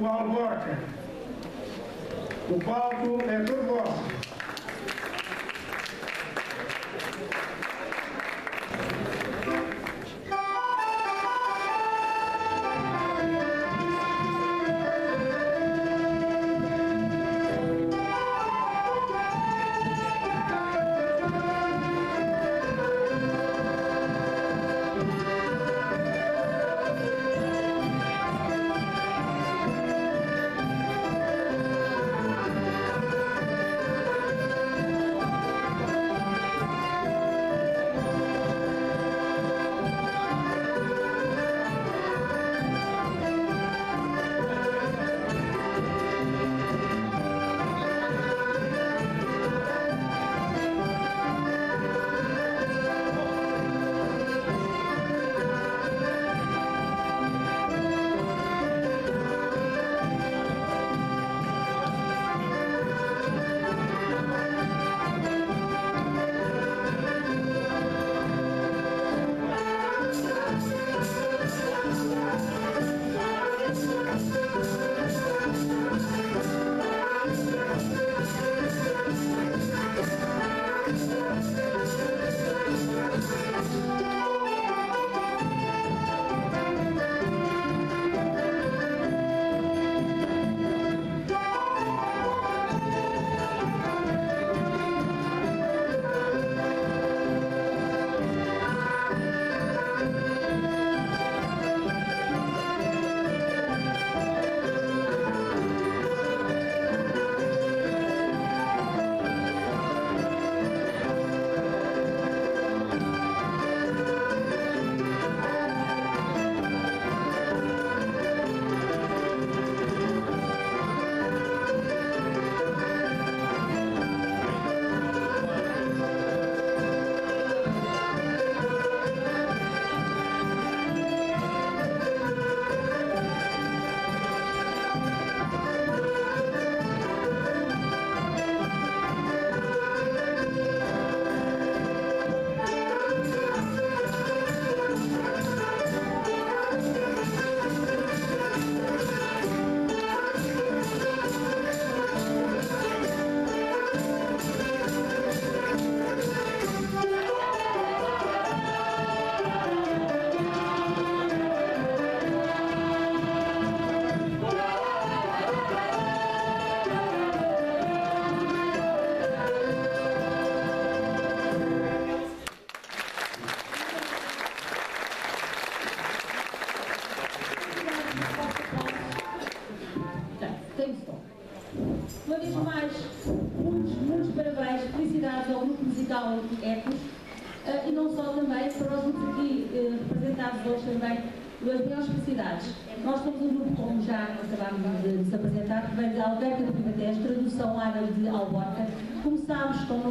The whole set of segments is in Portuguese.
Paulo Borca. O palco é todo vosso.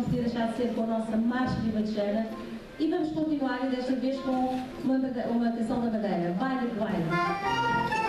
Podia deixar de ser, com a nossa Marcha Ribatejeira e vamos continuar, desta vez, com uma, uma canção da Madeira, Baile de Baile.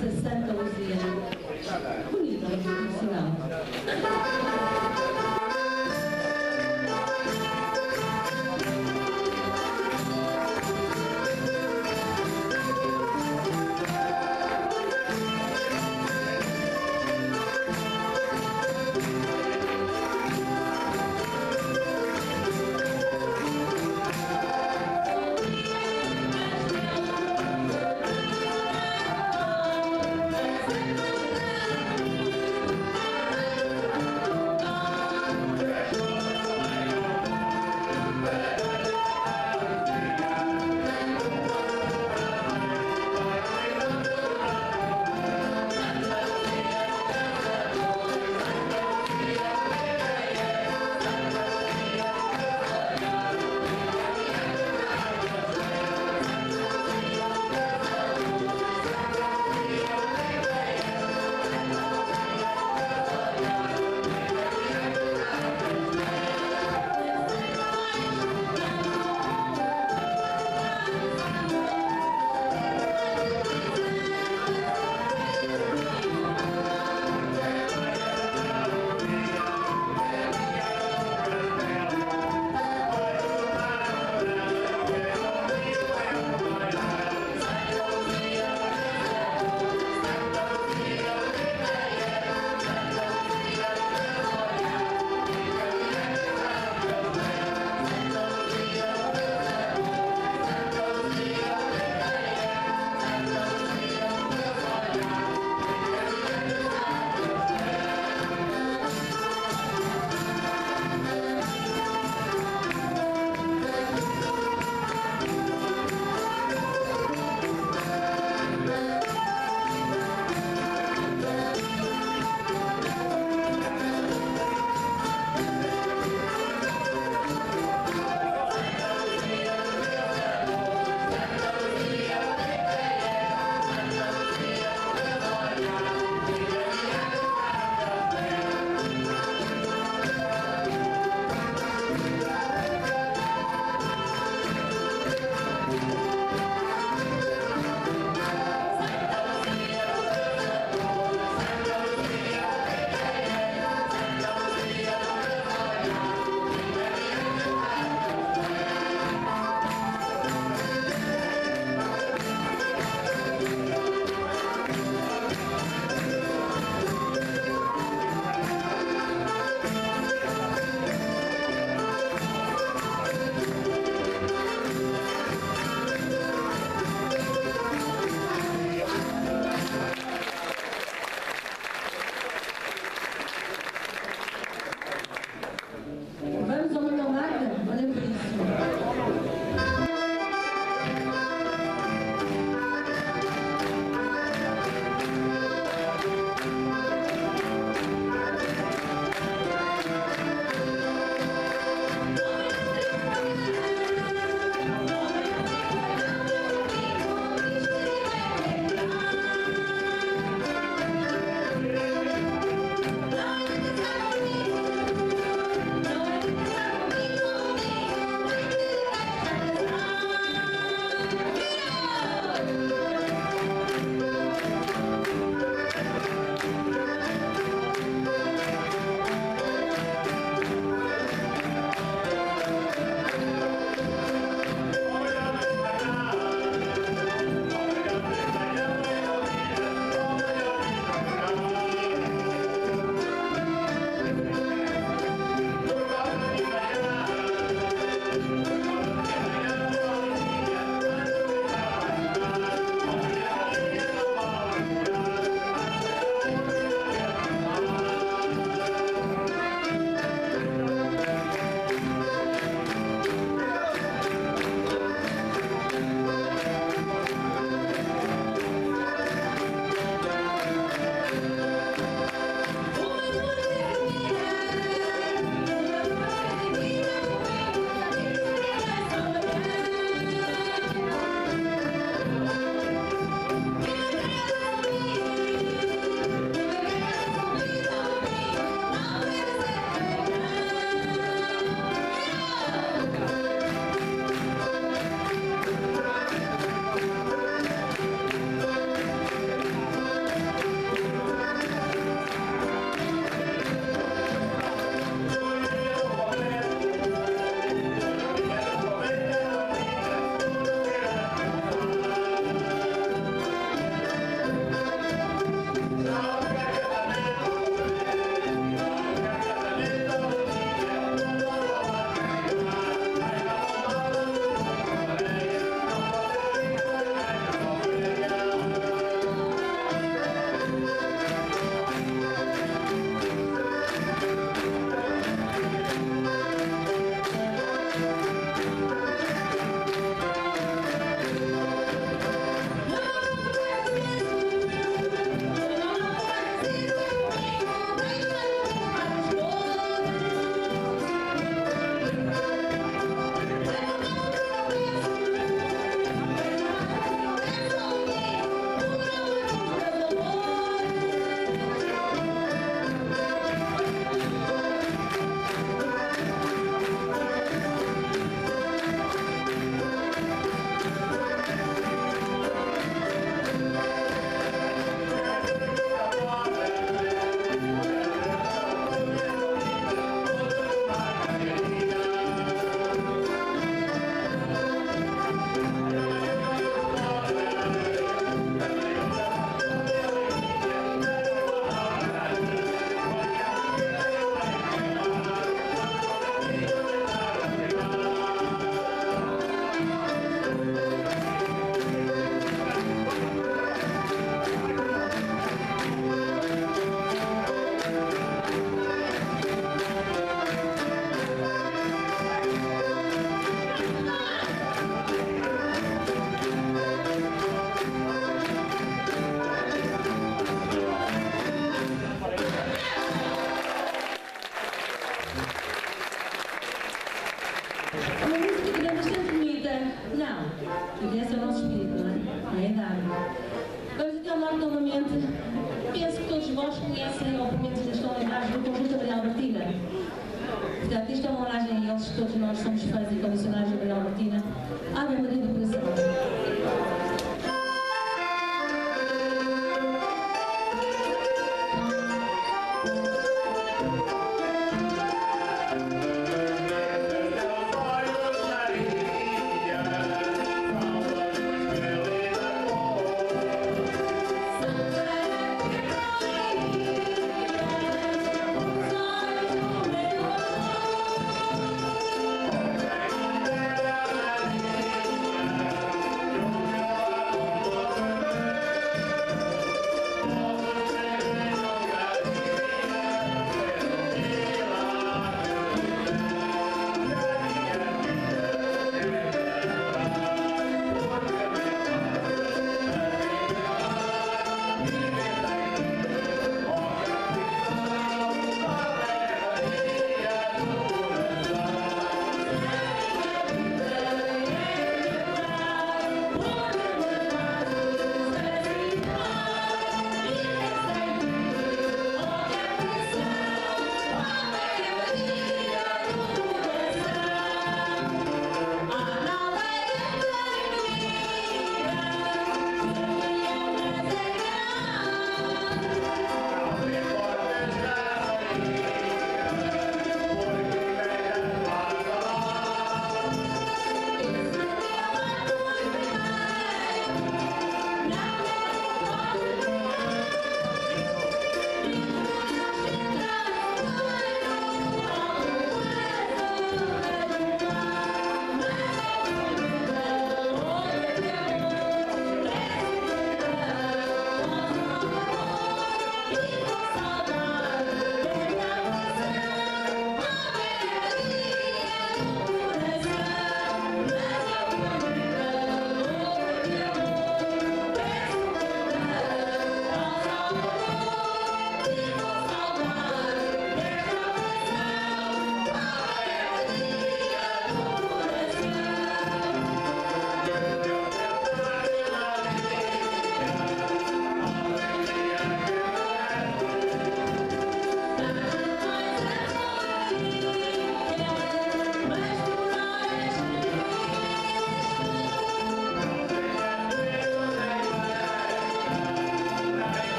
system